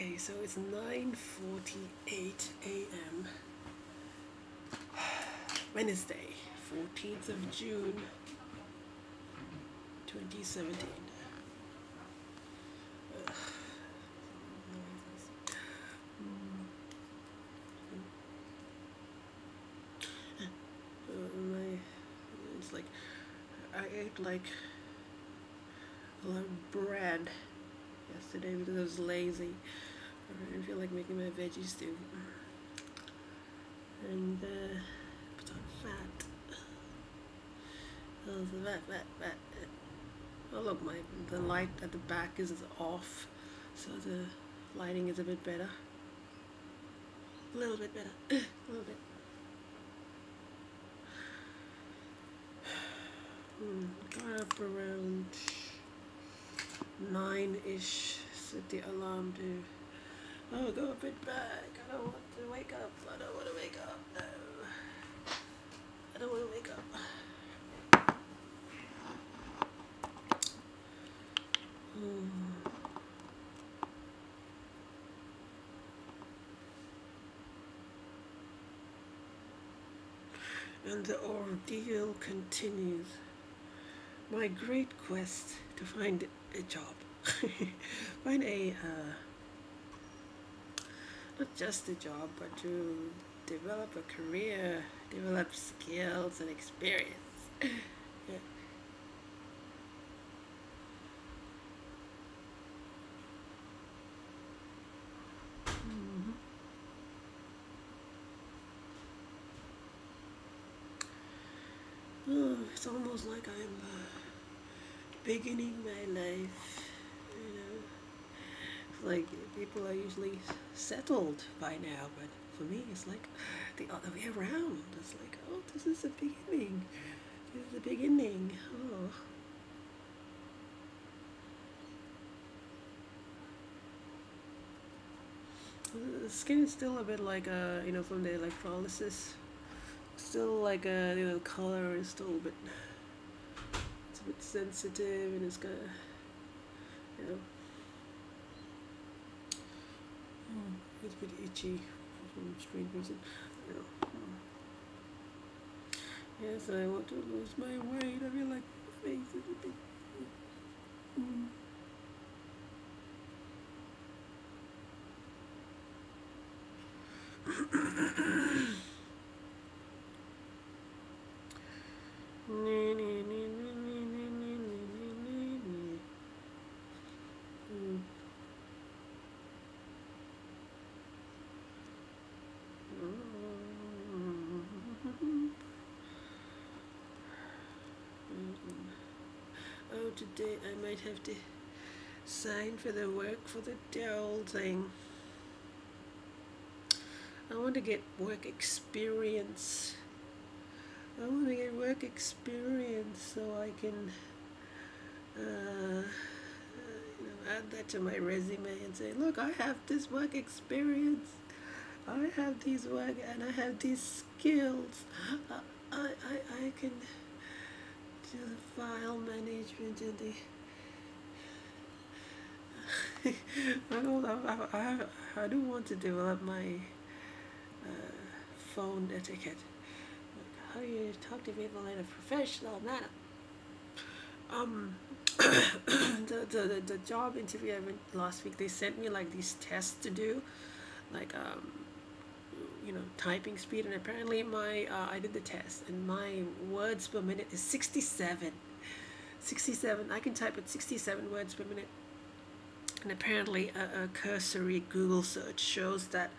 Okay, so it's 9:48 a.m. Wednesday, 14th of June, 2017. Ugh. It's like I ate like a lot of bread yesterday because I was lazy. I didn't feel like making my veggie stew. And uh, put on fat. Oh. Oh look, my the light at the back is off, so the lighting is a bit better. A little bit better. a little bit. Hmm, got up around nine-ish, set the alarm to, oh, go a bit back, I don't want to wake up, I don't want to wake up, no, I don't want to wake up. Hmm. And the ordeal continues. My great quest to find a job, find a uh, not just a job, but to develop a career, develop skills and experience. yeah. Mhm. Oh, it's almost like I'm uh, beginning my life. Like people are usually settled by now, but for me, it's like the other way around. It's like, oh, this is the beginning. This is the beginning. Oh. The skin is still a bit like, uh, you know, from the electrolysis. Still like, a, you know, color is still a bit, it's a bit sensitive and it's got, you know, mm, it's a bit itchy for some strange reason. Yes, I want to lose my weight. I feel like my face is a bit. Mm. Today I might have to sign for the work for the dole thing. I want to get work experience. I want to get work experience so I can uh, you know, add that to my resume and say, look, I have this work experience. I have these work and I have these skills. I, I, I can do the file management and the I, don't, I, I, I do want to develop my uh, phone etiquette. Like how you talk to people in a professional manner. Um, the, the, the, the job interview I went last week, they sent me like these tests to do, like um, you know typing speed, and apparently my uh, I did the test, and my words per minute is 67. 67. I can type at 67 words per minute and apparently a, a, cursory Google search shows that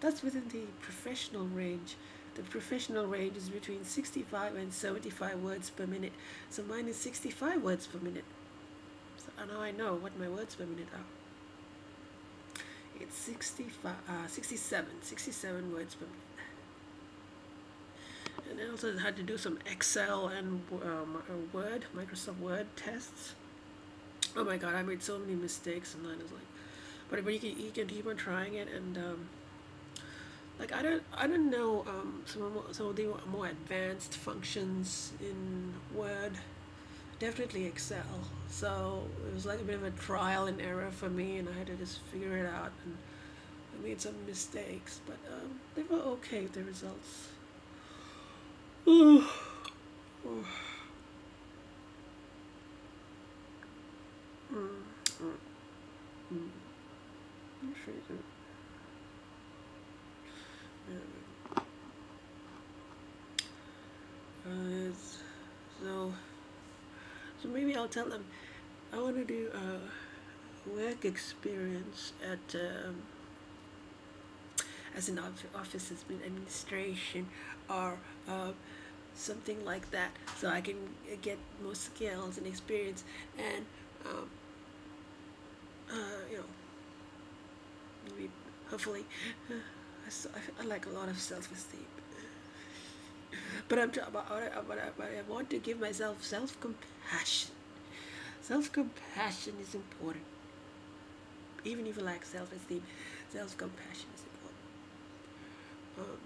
that's within the professional range. The professional range is between 65 and 75 words per minute. So mine is 65 words per minute. So now I know what my words per minute are. It's 65, uh, 67, 67 words per minute. And I also had to do some Excel and um, Word, Microsoft Word tests oh my god, I made so many mistakes, and then it's like, but but you can you can keep on trying it, and um, like I don't I don't know um, some of, some of the more advanced functions in Word, definitely excel. So it was like a bit of a trial and error for me, and I had to just figure it out. And I made some mistakes, but um, they were okay. With the results. Mm, mm, mm. I'm sure. Uh, so, so maybe I'll tell them I want to do a work experience at um, as an office administration or uh, something like that so I can get more skills and experience and um, uh, you know hopefully uh, I, like a lot of self-esteem. But I'm but I, but I, I want to give myself self-compassion self-compassion is important even if you lack self-esteem self-compassion is important um,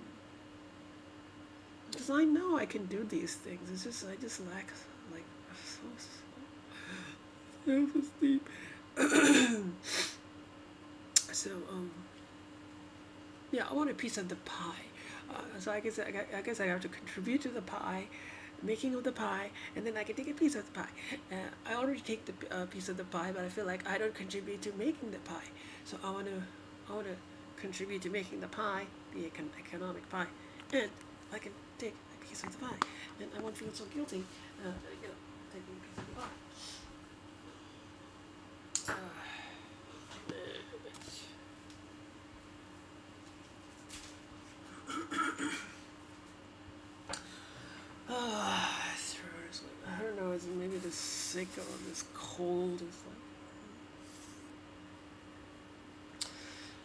because I know I can do these things. It's just I just lack like self-esteem. so um, yeah, I want a piece of the pie. Uh, so I guess I, I guess I have to contribute to the pie, making of the pie, and then I can take a piece of the pie. Uh, I already take the uh, piece of the pie, but I feel like I don't contribute to making the pie. So I want to I want to contribute to making the pie, the econ economic pie, and I can take a piece of the pie. And I won't feel so guilty, uh, you know, taking a piece of the pie. Ah, I don't know, is maybe the or cold is like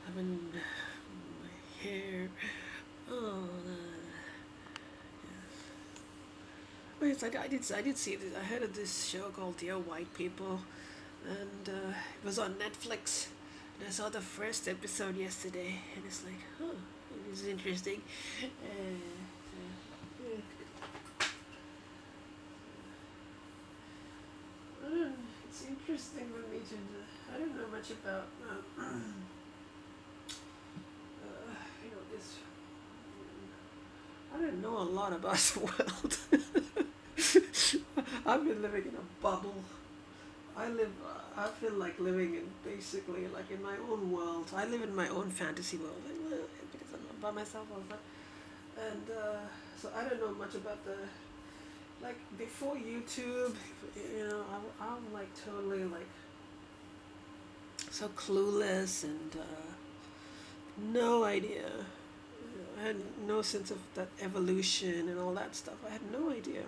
I've been my hair oh Yes, I, I, did. I did see this. I heard of this show called Dear White People, and uh, it was on Netflix. And I saw the first episode yesterday, and it's like, huh, it is interesting. Uh, it's interesting for me to. I don't know much about. Um, you know this. I don't know a lot about the world. I've been living in a bubble. I live. I feel like living in basically like in my own world. I live in my own fantasy world because I'm by myself all the time. And uh, so I don't know much about the like before YouTube. You know, I, I'm like totally like so clueless and uh, no idea. I had no sense of that evolution and all that stuff. I had no idea.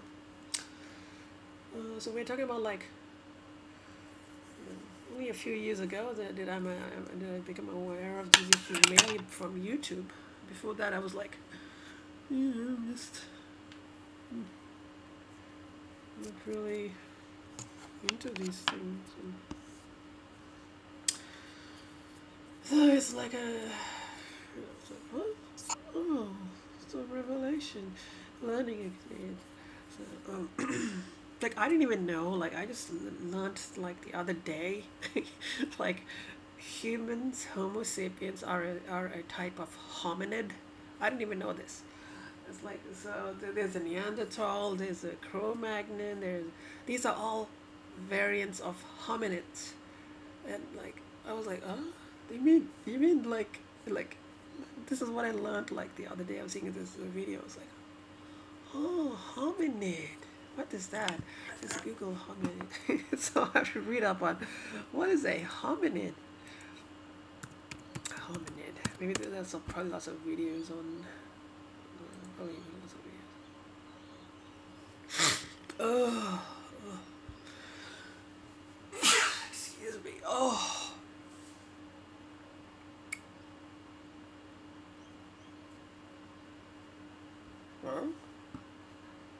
Uh, so we're talking about like only a few years ago that did I, did I become aware of this issues mainly from YouTube. Before that, I was like, yeah, I'm just hmm, not really into these things. So it's like a, it's like, what? Oh, it's a revelation, learning experience. So, um, like I didn't even know. Like I just learned like the other day, like humans, Homo sapiens are a, are a type of hominid. I didn't even know this. It's like so. There's a Neanderthal. There's a Cro-Magnon. There's these are all variants of hominids, and like I was like, oh, you mean you mean like like this is what I learned like the other day. I was seeing this video. I was like, oh, hominid what is that? Just Google hominid. so I have to read up on what is a hominid. Hominid. Maybe there's probably lots of videos on. Videos. oh, oh. Excuse me. Oh.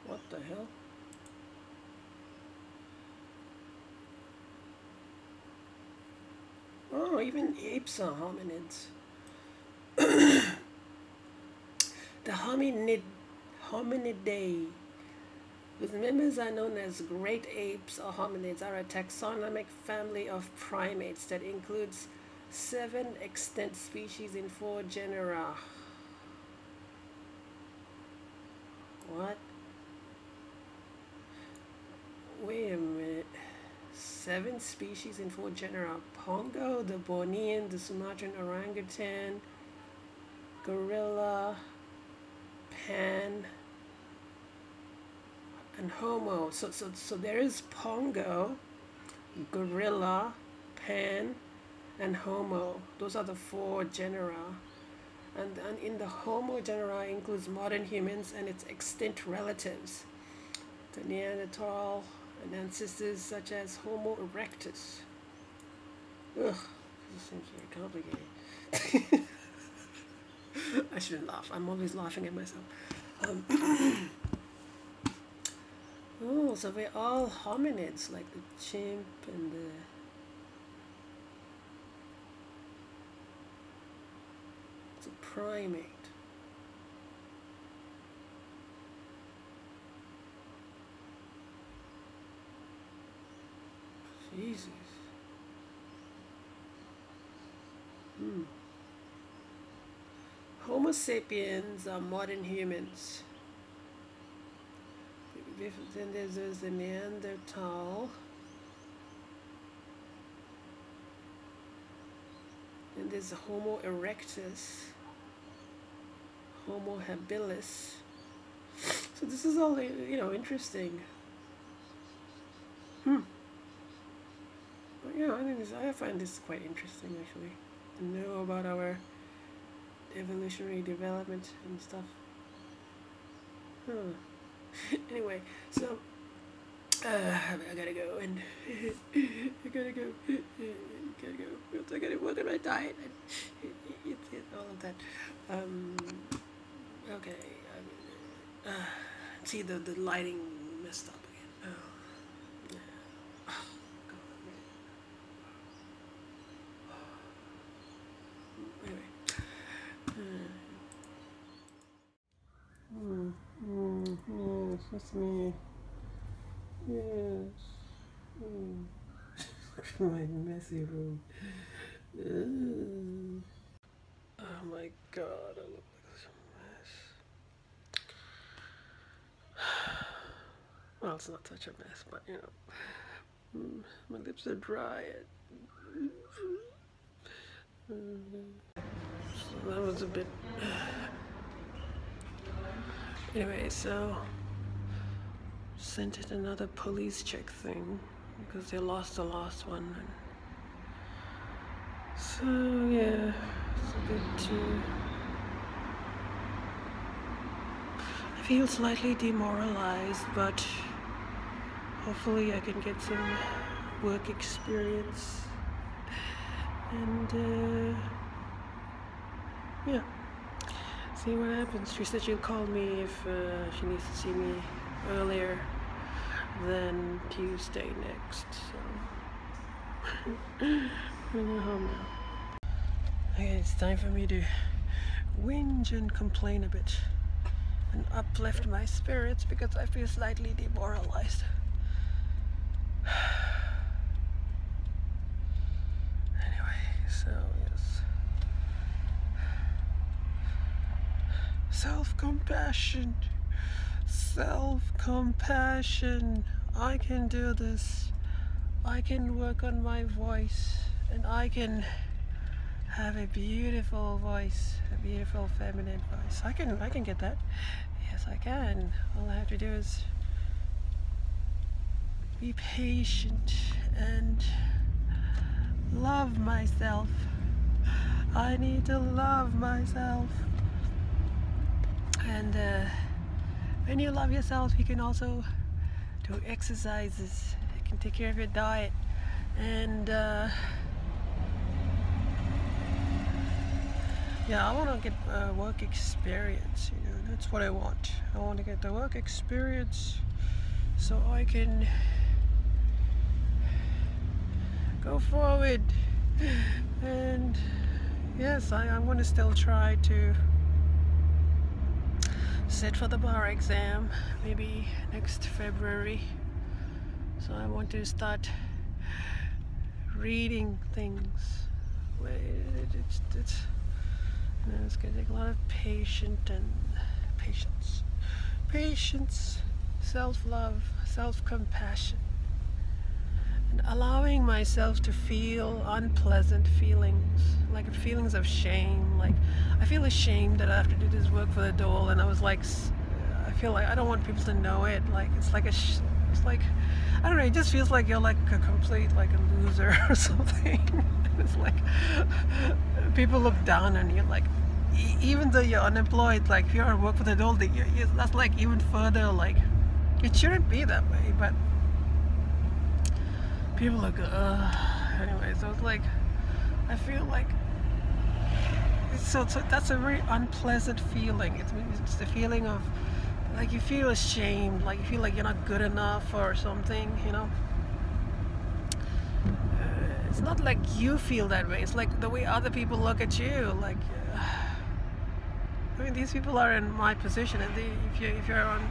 What the hell? Oh, even apes are hominids. The hominid, hominidae, whose members are known as great apes or hominids, are a taxonomic family of primates that includes seven extant species in four genera. What? Wait a minute. Seven species in four genera. Pongo, the Bornean, the Sumatran orangutan, gorilla, pan, and homo. So, so, so there is pongo, gorilla, pan, and homo. Those are the four genera. And, and in the homo genera includes modern humans and its extinct relatives, the Neanderthal and ancestors such as Homo erectus. Ugh, this seems very complicated. I shouldn't laugh. I'm always laughing at myself. Um, oh, so we're all hominids, like the chimp and the it's a primate. Jesus. Hmm. Homo sapiens are modern humans. Then there's, the Neanderthal. Then there's Homo erectus. Homo habilis. So this is all, you know, interesting. Hmm. But yeah, I think this, I find this quite interesting actually. To know about our evolutionary development and stuff. Huh. anyway, so uh, I gotta go and I gotta go. I gotta go. I gotta work on my diet and eat, eat all of that. Um, okay. I mean, uh, see the the lighting messed up again. Oh. That's me. Yes. Mm. my messy room. Oh my god, I look like such a mess. Well, not such a mess, but you know. Mm, my lips are dry. So that was a bit. Anyway, so sent it another police check thing because they lost the last one. So yeah, it's a bit. Uh, I feel slightly demoralized, but hopefully I can get some work experience and uh, yeah see what happens she said she'll call me if uh, she needs to see me earlier than Tuesday next. So I'm gonna home now. Okay, it's time for me to whinge and complain a bit and uplift my spirits because I feel slightly demoralized. Anyway, so yes. Self-compassion self compassion. I can do this. I can work on my voice and I can have a beautiful voice, a beautiful feminine voice. I can I can get that. Yes, I can. All I have to do is be patient and love myself. I need to love myself. And uh when you love yourself you can also do exercises you can take care of your diet and uh, yeah I want to get uh, work experience you know that's what I want I want to get the work experience so I can go forward and yes I, I'm going to still try to sit for the bar exam maybe next February. So I want to start reading things. It's, it's, you it's going to take a lot of patience and patience, patience, self-love, self-compassion allowing myself to feel unpleasant feelings like feelings of shame like I feel ashamed that I have to do this work for the dole, and I was like I feel like I don't want people to know it like it's like a it's like I don't know it just feels like you're like a complete like a loser or something. It's like people look down on you like even though you're unemployed like if you're at work for the dole, that's like even further like it shouldn't be that way but people are look uh anyway so it's like I feel like so, so that's a very unpleasant feeling. It's, it's the feeling of like you feel ashamed like you feel like you're not good enough or something you know? Uh, it's not like you feel that way. It's like the way other people look at you like uh, I mean these people are in my position and they, if you if you're on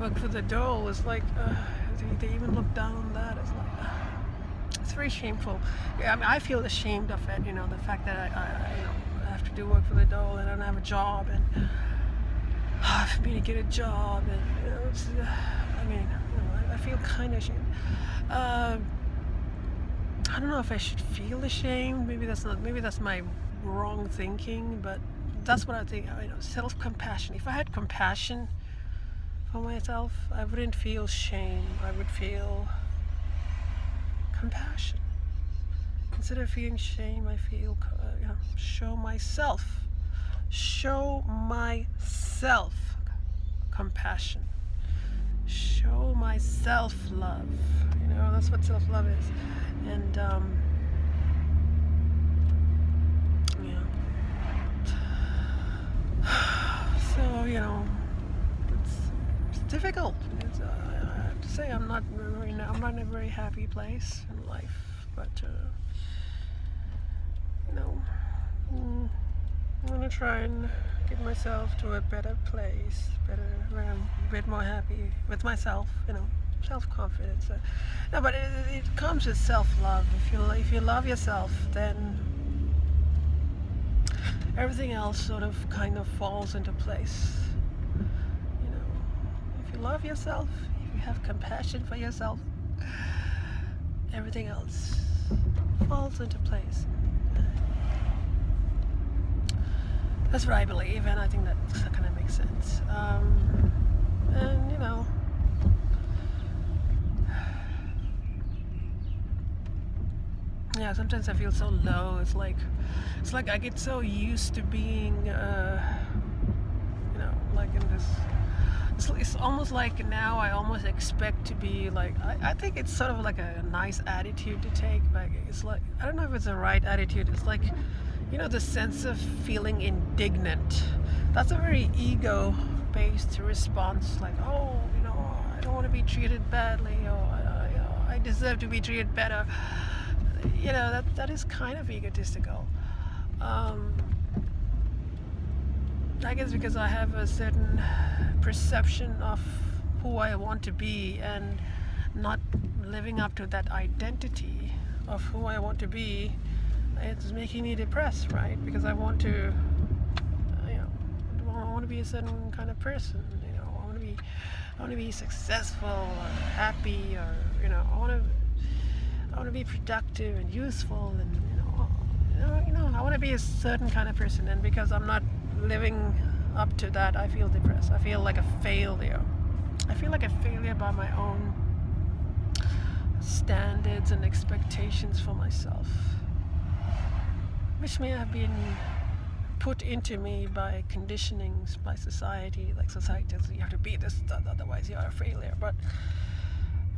work for the dole it's like uh, they, they even look down on that it's like it's very shameful. I mean, I feel ashamed of it. You know, the fact that I, I, you know, I have to do work for the dole and I don't have a job, and uh, for me to get a job, and you know, it's, uh, I mean, you know, I, I feel kind of ashamed. Uh, I don't know if I should feel ashamed. Maybe that's not. Maybe that's my wrong thinking, but that's what I think. You know, self-compassion. If I had compassion for myself, I wouldn't feel shame. I would feel compassion. Instead of feeling shame, I feel, uh, you know, show myself. Show myself compassion. Show myself love. You know, that's what self love is. And, um, yeah. So, you know, difficult. It's, uh, I have to say, I'm not very, I'm not in a very happy place in life. But, uh, you know, mm, I'm gonna try and get myself to a better place, better, where I'm a bit more happy with myself, you know, self-confidence. Uh, no, but it, it comes with self-love. If you if you love yourself, then everything else sort of kind of falls into place. You know, if you love yourself, if you have compassion for yourself, everything else falls into place. That's what I believe, and I think that kind of makes sense. Um, and you know, yeah, sometimes I feel so low. It's like, it's like I get so used to being, uh, you know, like in this it's, it's almost like now I almost expect to be like I, I think it's sort of like a nice attitude to take but it's like I don't know if it's the right attitude. It's like you know the sense of feeling indignant. That's a very ego based response like oh you know I don't want to be treated badly or I, you I deserve to be treated better. You know that that is kind of egotistical. Um, I guess because I have a certain perception of who I want to be and not living up to that identity of who I want to be, it's making me depressed, right? Because I want to, you know, I want to be a certain kind of person. You know, I want to be, I want to be successful or happy, or you know, I want to, I want to be productive and useful, and you know, you know, you know I want to be a certain kind of person. And because I'm not living up to that, I feel depressed. I feel like a failure. I feel like a failure by my own standards and expectations for myself, which may have been put into me by conditionings by society. Like society says, you have to be this, otherwise you are a failure. But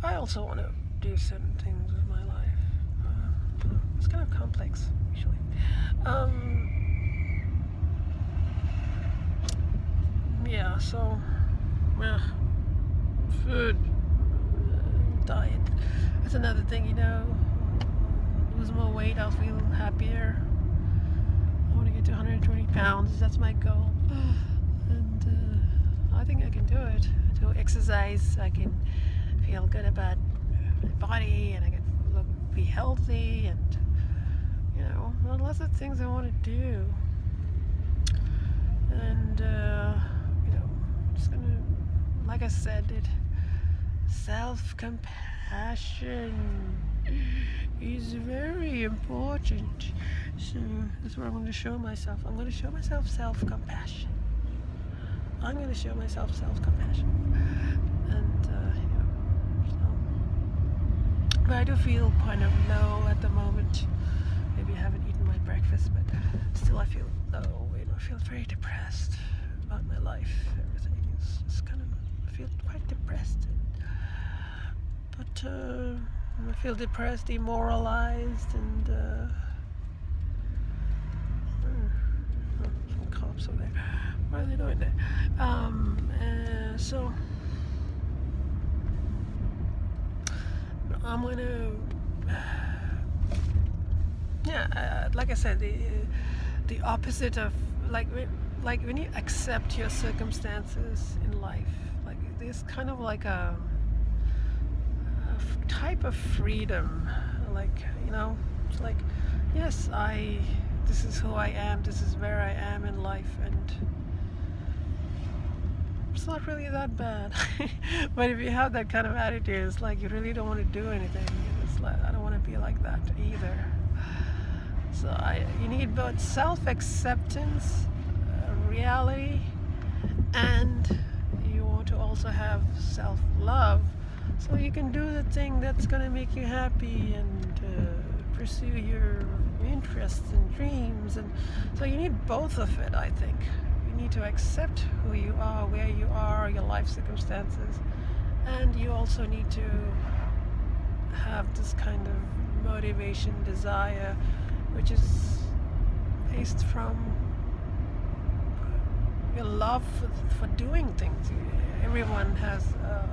I also want to do certain things with my life. Uh, it's kind of complex, usually. Um, yeah, so, yeah, food, uh, diet. That's another thing, you know. Lose more weight, I'll feel happier. I want to get to 120 pounds. That's my goal. And uh, I think I can do it. Do exercise. I can feel good about my body, and I can look, be healthy, and you know, lots of things I want to do. And uh, just gonna, like I said, it self-compassion is very important. So that's what I'm going to show myself. I'm going to show myself self-compassion. I'm going to show myself self-compassion. And, uh, you know, so. But I do feel kind of low at the moment. Maybe I haven't eaten my breakfast, but still I feel low. You know, I feel very depressed about my life. Everything is just kind of, I feel quite depressed. But, uh, I feel depressed, demoralized, and uh, oh, cops over there. What are they doing there? Um, uh, so I'm gonna, yeah, uh, like I said, the the opposite of like like when you accept your circumstances in life, like there's kind of like a type of freedom like you know it's like yes I this is who I am this is where I am in life and it's not really that bad. But if you have that kind of attitude it's like you really don't want to do anything it's like I don't want to be like that either. So I you need both self-acceptance reality and you want to also have self-love so you can do the thing that's going to make you happy and uh, pursue your interests and dreams. And so you need both of it, I think. You need to accept who you are, where you are, your life circumstances. And you also need to have this kind of motivation, desire, which is based from your love for, for doing things. Everyone has uh,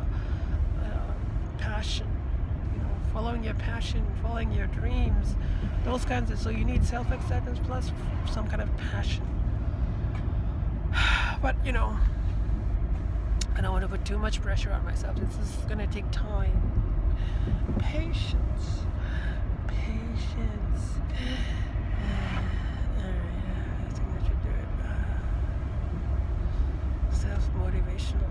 passion you know following your passion following your dreams those kinds of so you need self-acceptance plus some kind of passion. But you know I don't want to put too much pressure on myself. This is going to take time. Patience. Patience motivational.